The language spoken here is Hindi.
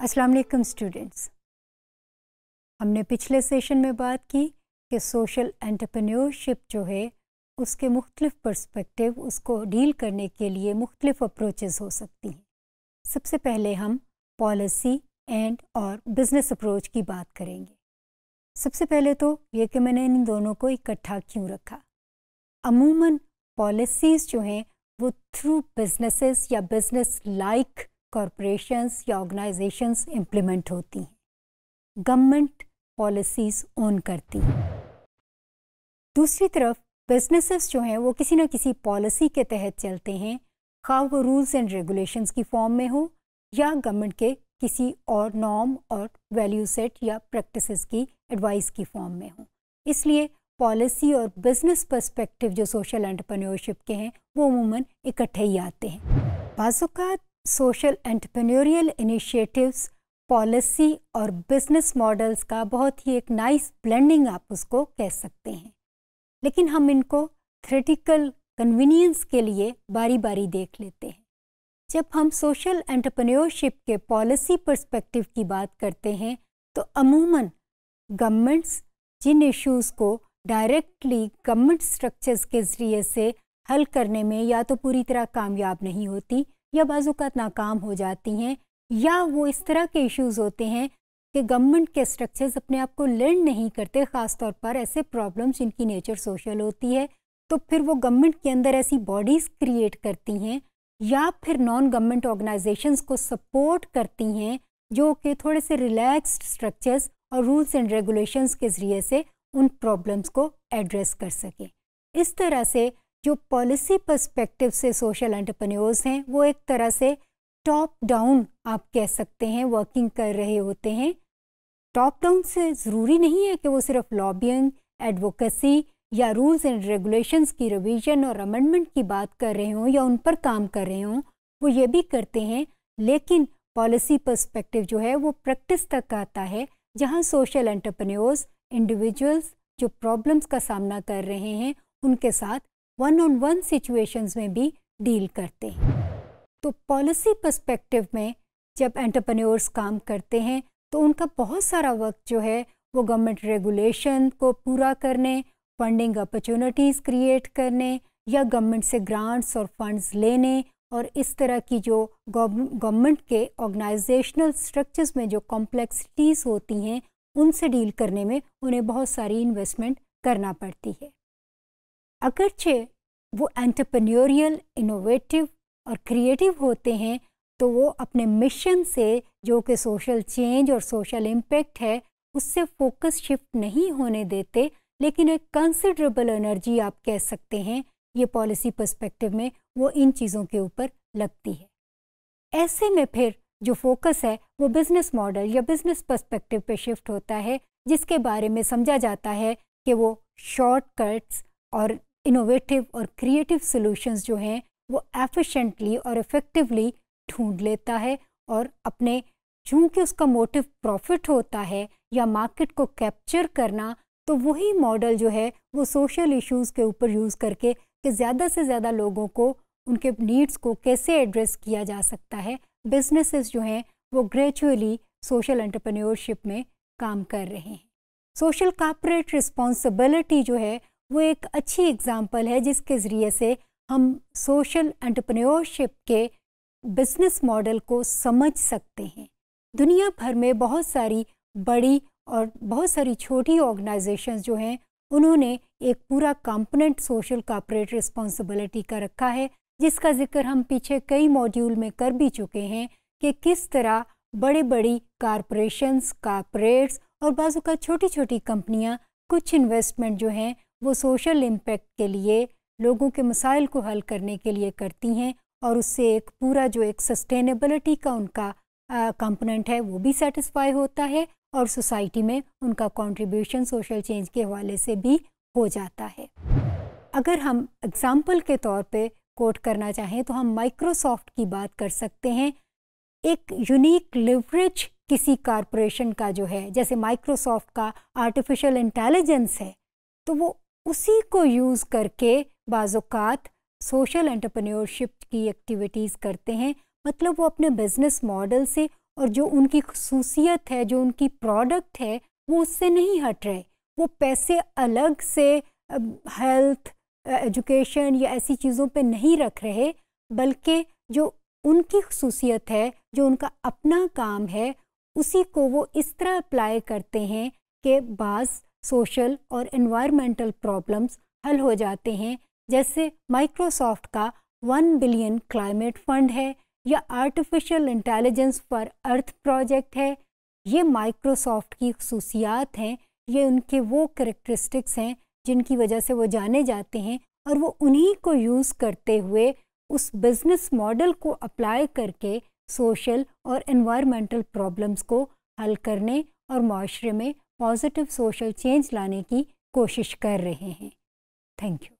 अस्सलाम वालेकुम स्टूडेंट्स। हमने पिछले सेशन में बात की कि सोशल एंटरप्रेन्योरशिप जो है, उसके मुख्तलिफ़ पर्सपेक्टिव, उसको डील करने के लिए मुख्तलिफ़ अप्रोचेस हो सकती हैं। सबसे पहले हम पॉलिसी एंड और बिज़नेस अप्रोच की बात करेंगे। सबसे पहले तो ये कि मैंने इन दोनों को इकट्ठा क्यों रखा? अमूमन पॉलिसीज़ जो हैं, वो थ्रू बिजनेसेस या बिज़नेस लाइक कॉरपोरेशंस या ऑर्गेनाइजेशंस इम्प्लीमेंट होती हैं। गवर्नमेंट पॉलिसीज़ ओन करती हैं। दूसरी तरफ़ बिजनेसेस जो हैं, वो किसी ना किसी पॉलिसी के तहत चलते हैं खा वो रूल्स एंड रेगुलेशंस की फॉर्म में हो, या गवर्नमेंट के किसी और नॉर्म और वैल्यू सेट या प्रैक्टिसेस की एडवाइस की फॉर्म में हो। इसलिए पॉलिसी और बिज़नेस पर्सपेक्टिव जो सोशल एंटरप्रेन्योरशिप के हैं, वो अमूमन इकट्ठे ही आते हैं। बाज़ात सोशल एंटरप्रेन्योरियल इनिशिएटिव्स, पॉलिसी और बिज़नेस मॉडल्स का बहुत ही एक नाइस ब्लेंडिंग आप उसको कह सकते हैं। लेकिन हम इनको थ्रेटिकल कन्वीनियंस के लिए बारी बारी देख लेते हैं। जब हम सोशल एंटरप्रेन्योरशिप के पॉलिसी पर्सपेक्टिव की बात करते हैं तो अमूमन गवर्नमेंट्स, जिन इश्यूज़ को डायरेक्टली गवर्नमेंट स्ट्रक्चर्स के ज़रिए से हल करने में या तो पूरी तरह कामयाब नहीं होती या बाज़ात नाकाम हो जाती हैं, या वो इस तरह के इश्यूज़ होते हैं कि गवर्नमेंट के स्ट्रक्चर्स अपने आप को लर्न नहीं करते ख़ास तौर पर ऐसे प्रॉब्लम्स जिनकी नेचर सोशल होती है तो फिर वो गवर्नमेंट के अंदर ऐसी बॉडीज़ क्रिएट करती हैं, या फिर नॉन गवर्नमेंट ऑर्गेनाइजेशंस को सपोर्ट करती हैं, जो कि थोड़े से रिलैक्स्ड स्ट्रक्चर्स और रूल्स एंड रेगुलेशंस के ज़रिए से उन प्रॉब्लम्स को एड्रेस कर सकें। इस तरह से जो पॉलिसी पर्सपेक्टिव से सोशल एंटरप्रेन्योर्स हैं, वो एक तरह से टॉप डाउन आप कह सकते हैं वर्किंग कर रहे होते हैं। टॉप डाउन से ज़रूरी नहीं है कि वो सिर्फ़ लॉबिंग एडवोकेसी या रूल्स एंड रेगुलेशंस की रिवीजन और अमेंडमेंट की बात कर रहे हों या उन पर काम कर रहे हों, वो ये भी करते हैं। लेकिन पॉलिसी पर्सपेक्टिव जो है, वो प्रैक्टिस तक आता है जहाँ सोशल एंटरप्रेन्योर्स इंडिविजुअल्स जो प्रॉब्लम्स का सामना कर रहे हैं, उनके साथ वन ऑन वन सिचुएशंस में भी डील करते हैं। तो पॉलिसी पर्सपेक्टिव में जब एंटरप्रेन्योर्स काम करते हैं तो उनका बहुत सारा वक्त जो है, वो गवर्नमेंट रेगुलेशन को पूरा करने फंडिंग अपॉर्चुनिटीज़ क्रिएट करने, या गवर्नमेंट से ग्रांट्स और फंड्स लेने और इस तरह की जो गवर्नमेंट के ऑर्गेनाइजेशनल स्ट्रक्चर्स में जो कॉम्प्लेक्सिटीज़ होती हैं, उनसे डील करने में उन्हें बहुत सारी इन्वेस्टमेंट करना पड़ती है। अगरचे वो एंटरप्रेन्योरियल इनोवेटिव और क्रिएटिव होते हैं तो वो अपने मिशन से जो कि सोशल चेंज और सोशल इम्पेक्ट है, उससे फोकस शिफ्ट नहीं होने देते, लेकिन एक कंसिडरेबल एनर्जी आप कह सकते हैं, ये पॉलिसी पर्सपेक्टिव में वो इन चीज़ों के ऊपर लगती है। ऐसे में फिर जो फोकस है, वो बिज़नेस मॉडल या बिज़नेस पर्सपेक्टिव पे शिफ्ट होता है, जिसके बारे में समझा जाता है कि वो शॉर्टकट्स और इनोवेटिव और क्रिएटिव सॉल्यूशंस जो हैं, वो एफिशिएंटली और इफ़ेक्टिवली ढूंढ लेता है और अपने, चूँकि उसका मोटिव प्रॉफिट होता है या मार्केट को कैप्चर करना तो वही मॉडल जो है, वो सोशल इश्यूज़ के ऊपर यूज़ करके कि ज़्यादा से ज़्यादा लोगों को, उनके नीड्स को कैसे एड्रेस किया जा सकता है बिजनेसेस जो हैं, वो ग्रेजुअली सोशल एंटरप्रेन्योरशिप में काम कर रहे हैं। सोशल कॉपरेट रिस्पॉन्सिबिलिटी जो है वो एक अच्छी एग्ज़ाम्पल है जिसके ज़रिए से हम सोशल एंटरप्रेन्योरशिप के बिज़नेस मॉडल को समझ सकते हैं। दुनिया भर में बहुत सारी बड़ी और बहुत सारी छोटी ऑर्गेनाइजेशंस जो हैं, उन्होंने एक पूरा कंपोनेंट सोशल कॉपरेट रिस्पॉन्सिबिलिटी का रखा है, जिसका ज़िक्र हम पीछे कई मॉड्यूल में कर भी चुके हैं कि किस तरह बड़े बड़ी कारपोरेशंस कारपोरेट्स और बाजू का छोटी छोटी कंपनियाँ कुछ इन्वेस्टमेंट जो हैं वो सोशल इम्पेक्ट के लिए लोगों के मसाइल को हल करने के लिए करती हैं और उससे एक पूरा जो एक सस्टेनेबिलिटी का उनका कंपोनेंट है वो भी सेटिस्फाई होता है और सोसाइटी में उनका कंट्रीब्यूशन सोशल चेंज के हवाले से भी हो जाता है। अगर हम एग्ज़ाम्पल के तौर पे कोट करना चाहें तो हम माइक्रोसॉफ्ट की बात कर सकते हैं। एक यूनिक लिवरेज किसी कारपोरेशन का जो है, जैसे माइक्रोसॉफ्ट का आर्टिफिशियल इंटेलिजेंस है तो वो उसी को यूज़ करके बाज़ात सोशल एंटरप्रेन्योरशिप की एक्टिविटीज़ करते हैं। मतलब वो अपने बिज़नेस मॉडल से और जो उनकी खसूसियत है, जो उनकी प्रोडक्ट है, वो उससे नहीं हट रहे। वो पैसे अलग से हेल्थ एजुकेशन या ऐसी चीज़ों पे नहीं रख रहे, बल्कि जो उनकी खसूसियत है, जो उनका अपना काम है, उसी को वो इस तरह अप्लाई करते हैं कि बाज़ सोशल और इन्वायरमेंटल प्रॉब्लम्स हल हो जाते हैं, जैसे माइक्रोसॉफ्ट का वन बिलियन क्लाइमेट फंड है या artificial intelligence for earth project है। ये माइक्रोसॉफ्ट की खसूसियात हैं, ये उनके वो करेक्टरिस्टिक्स हैं जिनकी वजह से वो जाने जाते हैं और वो उन्हीं को यूज़ करते हुए उस बिज़नेस मॉडल को अप्लाई करके सोशल और इन्वायरमेंटल प्रॉब्लम्स को हल करने और माशरे में पॉजिटिव सोशल चेंज लाने की कोशिश कर रहे हैं। Thank you